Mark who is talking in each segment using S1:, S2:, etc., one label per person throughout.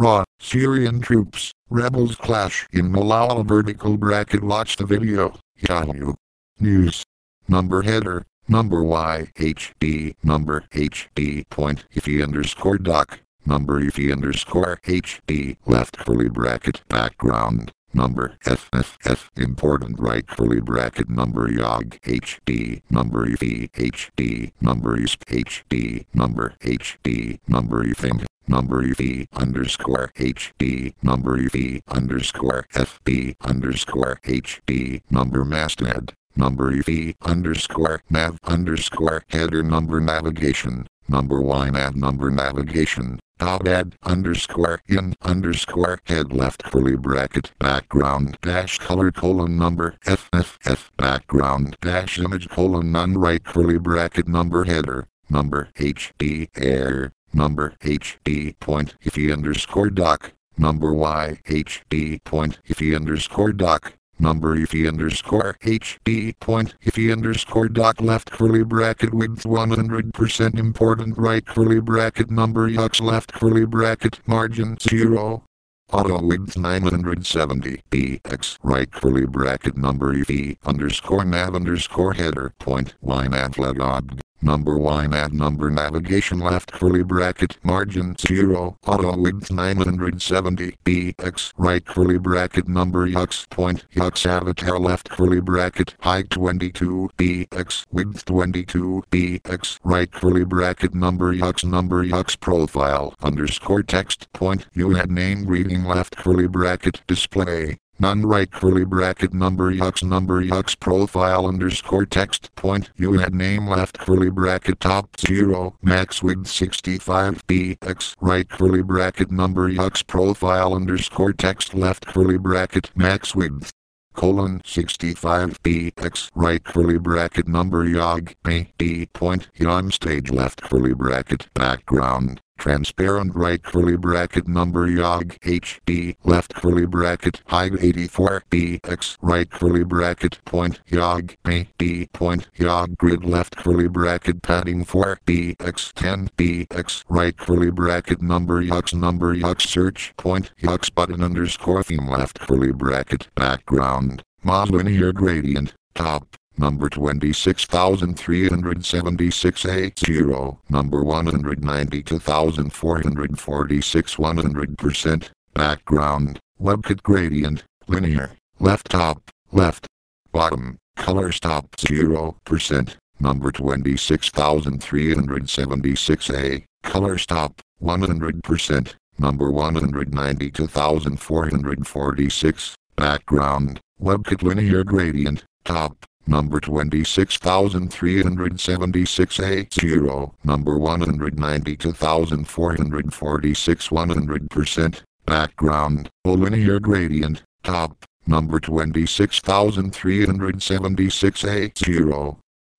S1: Raw, Syrian troops, rebels clash in Maaloula vertical bracket. Watch the video, Yahoo. News. Number header, number YHD, number HD point, ify underscore doc, number ify underscore HD, left curly bracket, background, number FFF, important right curly bracket, number YOG, HD, number ify, HD, number ISP, HD, number HD, number ifing, number EV underscore HD number EV underscore FB underscore HD number masthead number EV underscore nav underscore header number navigation number YNAV number navigation top add underscore in underscore head left curly bracket background dash color colon number FFF background dash image colon none right curly bracket number header number HD air number HD point ify underscore doc, number Y HD point ify underscore doc, number ify underscore HD point ify underscore doc. Left curly bracket width 100% important right curly bracket number yux left curly bracket margin 0. Auto width 970 px right curly bracket number EV underscore nav underscore header point. Y nav log Number line add number navigation left curly bracket margin 0 auto width 970 px right curly bracket number yux point yux avatar left curly bracket height 22 px width 22 px right curly bracket number yux number yux profile underscore text point you had name reading left curly bracket display None right curly bracket number yux number yux profile underscore text point you had name left curly bracket top 0 max width 65 px right curly bracket number yux profile underscore text left curly bracket max width colon 65 px right curly bracket number yog p point yon stage left curly bracket background transparent right curly bracket number yog HD left curly bracket height 84 px right curly bracket point yog D point yog grid left curly bracket padding 4 px 10 px right curly bracket number yux number yux search point yux button underscore theme left curly bracket background mod linear gradient top number 26376A0, number 192446 100%, background, WebKit gradient, linear, left top, left, bottom, color stop 0%, number 26376A, color stop, 100%, number 192446, background, WebKit linear gradient, top, number 26376A0, number 192446 100%, background, a linear gradient, top, number 26376A0,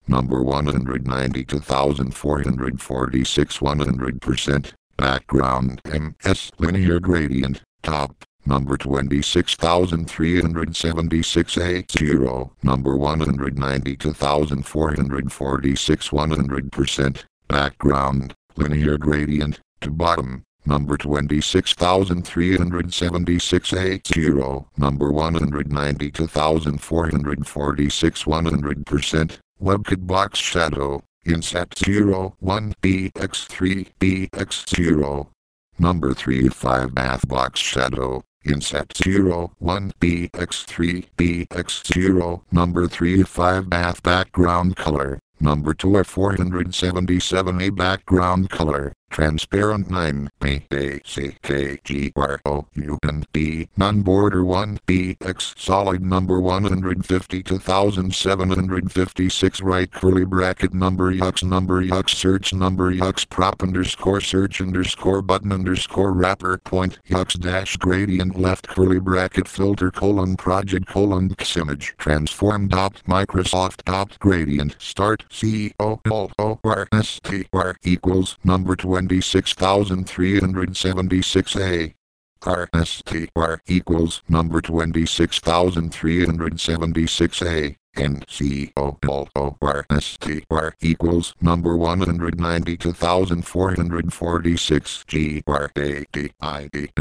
S1: number 192446 100%, background, MS linear gradient, top, number 26376A0, number 192446 100%, background, linear gradient, to bottom, number 26376A0, number 192446 100%, WebKit box shadow, inset 0, 1, BX3, BX0, number 3 5 bath box shadow, Inset 0, 1, BX3, BX0, number 3, 5 bath background color, number 2 or 477 a background color, transparent 9, B, A, C, K, G, R, O, U, N, B, non-border 1, B, X, solid number 150,756 right curly bracket number yux number yux search number yux prop underscore search underscore button underscore wrapper point yux dash gradient left curly bracket filter colon project colon x image transform dot Microsoft dot gradient start C O L O R S T R equals number 20 26376A. RSTR equals number 26376A. NCOLORSTR equals number 192446 GRADID.